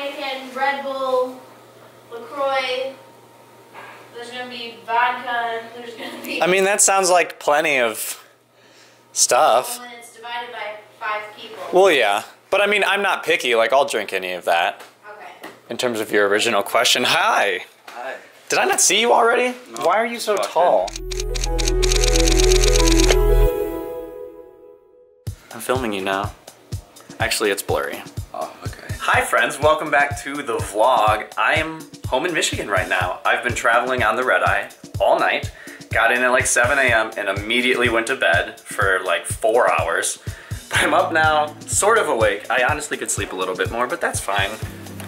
Heineken, Red Bull, LaCroix. There's gonna be vodka. There's gonna be. I mean, that sounds like plenty of stuff. when it's divided by five people. Well, yeah. But I mean, I'm not picky. Like, I'll drink any of that. Okay. In terms of your original question, hi. Hi. Did I not see you already? No. Why are you so Walked tall? I'm filming you now. Actually, it's blurry. Oh, okay. Hi friends, welcome back to the vlog. I am home in Michigan right now. I've been traveling on the red eye all night. Got in at like 7 a.m. and immediately went to bed for like four hours. But I'm up now, sort of awake. I honestly could sleep a little bit more, but that's fine.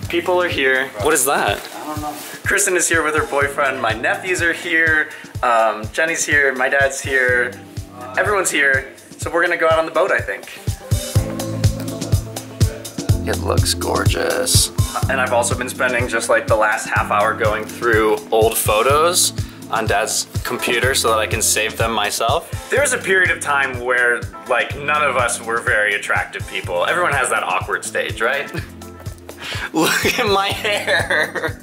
People are here. What is that? I don't know. Kristen is here with her boyfriend. My nephews are here. Um, Jenny's here. My dad's here. Everyone's here. So we're gonna go out on the boat, I think. It looks gorgeous. And I've also been spending just like the last half hour going through old photos on dad's computer so that I can save them myself. There was a period of time where like none of us were very attractive people. Everyone has that awkward stage, right? Look at my hair.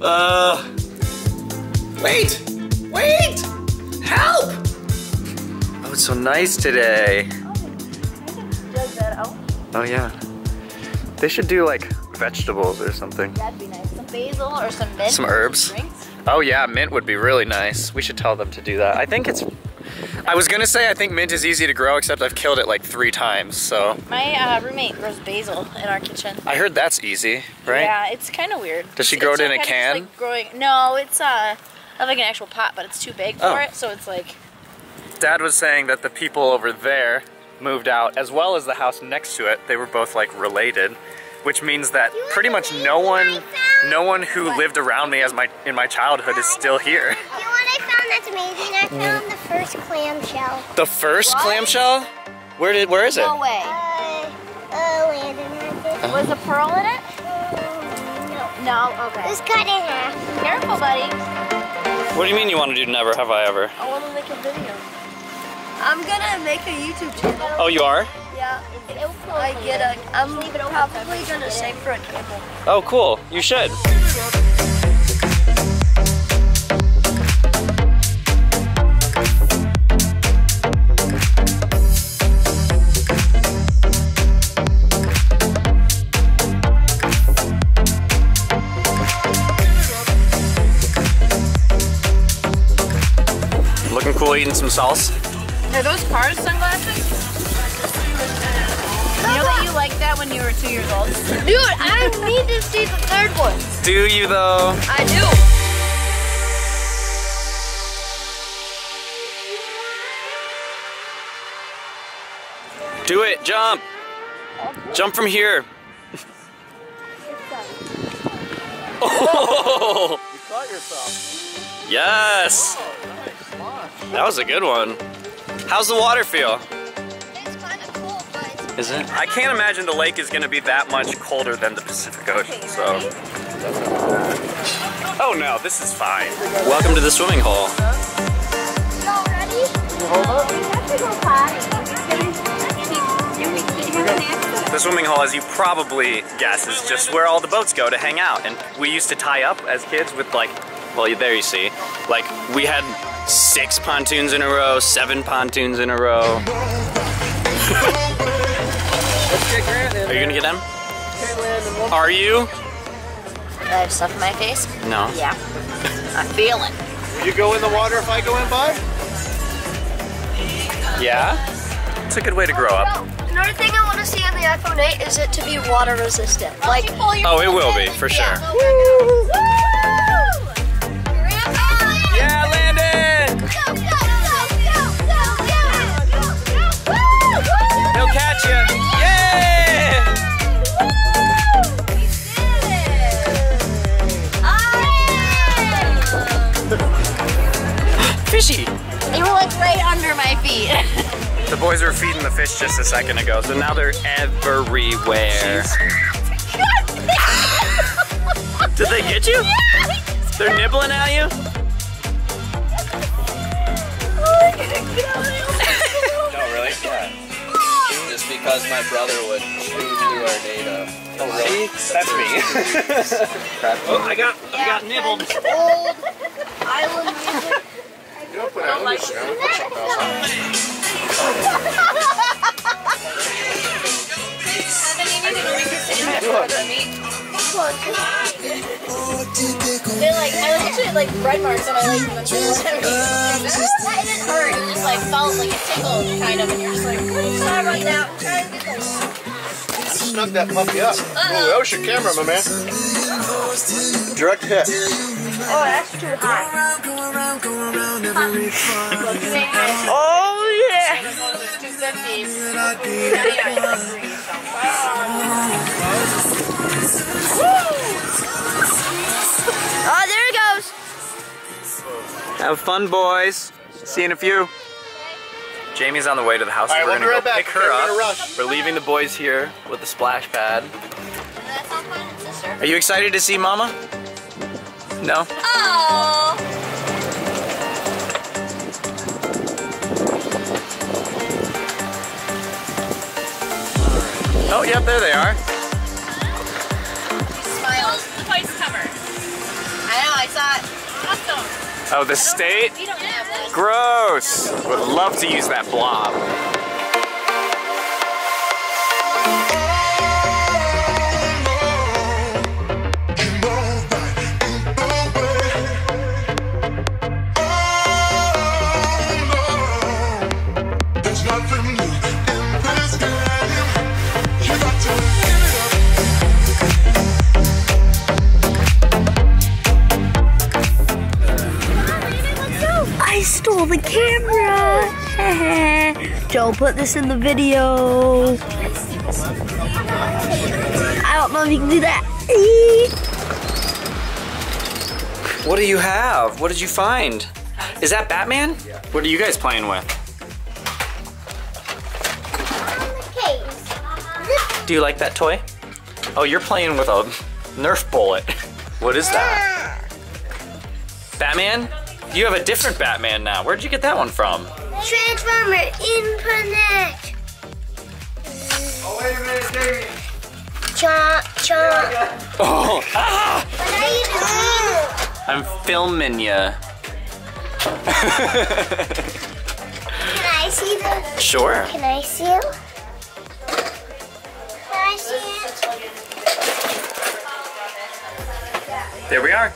Uh. Wait! Wait! Help! Oh, it's so nice today. Does that out? Oh, yeah. They should do like vegetables or something. That'd be nice. Some basil or some mint. Some herbs. Oh, yeah, mint would be really nice. We should tell them to do that. I think it's. I was gonna say I think mint is easy to grow, except I've killed it like three times, so. My uh, roommate grows basil in our kitchen. I heard that's easy, right? Yeah, it's kind of weird. Does she grow it's it in a kinda just, can? like, growing. No, it's uh, like an actual pot, but it's too big for Oh. it. So it's like. Dad was saying that the people over there moved out, as well as the house next to it. They were both like related, which means that pretty much no one, no one who lived around me as my in my childhood is still here. You know what I found that's amazing? I found the first clamshell. The first clamshell? Where did? Where is it? No way. Uh, uh, Landon. Was a pearl in it? Um, no. No. It Okay. was cut in half. Careful, buddy. What do you mean you want to do Never Have I Ever? I want to make a video. I'm gonna make a YouTube channel. Oh, you are? Yeah. I get a. I'm probably gonna save for a camel. Oh, cool. You should. Looking cool eating some salsa. Are those cars sunglasses? You know that you like that when you were two years old? Dude, I need to see the third one. Do you though? I do. Do it, jump. Jump from here. Oh! You caught yourself. Yes. Oh, that was a good one. How's the water feel? It's kind of cool, but Is it? I can't imagine the lake is going to be that much colder than the Pacific Ocean, so. Oh no, this is fine. Welcome to the swimming hole. Y'all ready? We have to go potty. The swimming hole, as you probably guess, is just where all the boats go to hang out. And we used to tie up as kids with like, well, there you see, like we had six pontoons in a row, seven pontoons in a row. Let's get Grant in Are you gonna get them? Okay, Landon, one- Are you? I have stuff in my face? No. Yeah. I feel it. Will you go in the water if I go in by? Yeah? It's a good way to grow up. another thing I want to see on the iPhone 8 is it to be water resistant. Like, Oh, it will be, for sure. Oh Landon! He'll catch you. Yeah! Fishy! You were like right under my feet. The boys were feeding the fish just a second ago, so now they're everywhere. Did they get you? They're nibbling at you? No, really? Yeah. Just because my brother would chew through our data. Oh, really? That's me. oh, I got, I got nibbled. Old island music. You don't put out like Put something else on. They're like, I like actually like red marks on my legs and then they were heavy. That didn't hurt. It just like felt like it tickled kind of, and you're just like, Sorry right now. I'm trying to get this. Snug that puppy up. Ooh, that was your camera, my man. Direct hit. Oh, that's too high. oh yeah. Have fun, boys. See you in a few. Jamie's on the way to the house. All right, We're we'll gonna be go right back. pick her Okay, we're up. We're leaving the boys here with the splash pad. That sounds fine, sister. Are you excited to see Mama? No? Oh. Oh, yep, there they are. Smiles. The place cover. I know. I saw it. Oh, the state? We don't have one. Gross. Would love to use that blob. The camera. Joe, put this in the video. I don't know if you can do that. What do you have? What did you find? Is that Batman? What are you guys playing with? Do you like that toy? Oh, you're playing with a Nerf bullet. What is that? Batman? You have a different Batman now. Where'd you get that one from? Transformer Infinite. Oh, wait a minute, Jamie. Chomp, chomp. Oh, ah! What are you doing? I'm filming ya. Can I see the? Sure. Can I see you? Can I see it? There we are.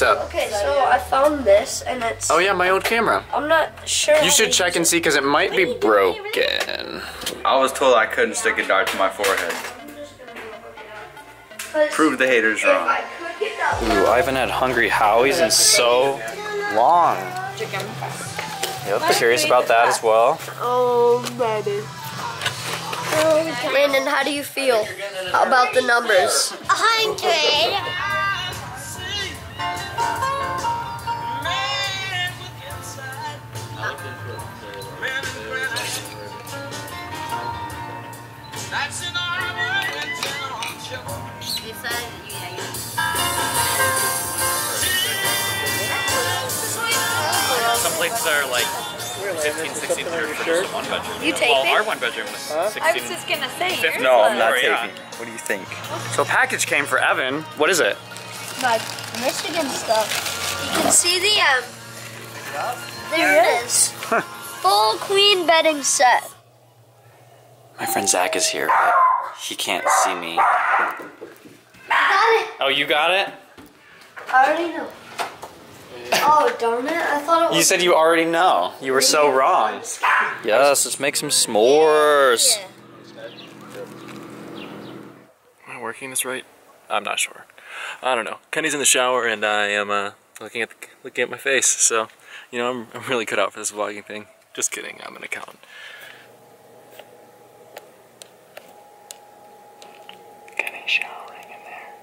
What's up? Okay, so I found this, and it's... Oh, yeah, my old camera. I'm not sure... You should check and see, because it might be broken. I was told I couldn't stick a dart to my forehead. Prove the haters wrong. Ooh, I haven't had Hungry Howie's in so long. Yep, curious about that as well. Oh, baby. And how do you feel about the numbers? 100. Some places are like 15, 16 hundred for just one bedroom. You take well, it? our one bedroom was 16. I was just gonna say. yours No, I'm not Oh, yeah. taking. What do you think? So a package came for Evan. What is it? My Michigan stuff. You can see the um. There it is. Full queen bedding set. My friend Zach is here, but he can't see me. Got it. Oh, you got it? I already know. Oh darn it! I thought it was. You said you already know. You were so wrong. Yes, let's make some s'mores. Am I working this right? I'm not sure. I don't know. Kenny's in the shower and I am uh, looking at the, looking at my face. So, you know, I'm, I'm really cut out for this vlogging thing. Just kidding. I'm an accountant. Showering in there.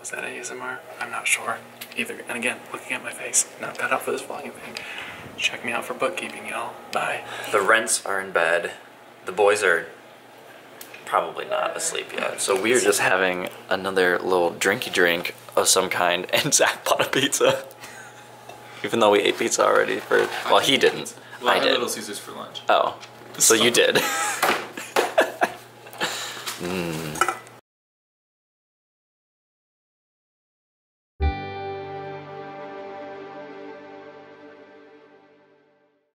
Was that ASMR? I'm not sure. Either. And again, looking at my face. Not cut out for this vlogging thing. Check me out for bookkeeping, y'all. Bye. The rents are in bed. The boys are probably not asleep yet. So we're just having another little drinky drink of some kind, and Zach bought a pizza. Even though we ate pizza already for well, he didn't. I did. Little Caesars for lunch. Oh, so you did. うん。